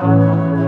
Música